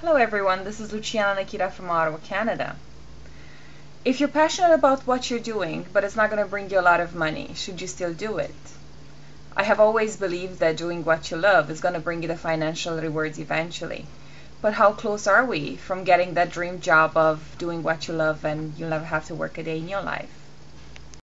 Hello everyone, this is Luciana Nechita from Ottawa, Canada. If you're passionate about what you're doing, but it's not going to bring you a lot of money, should you still do it? I have always believed that doing what you love is going to bring you the financial rewards eventually. But how close are we from getting that dream job of doing what you love and you'll never have to work a day in your life?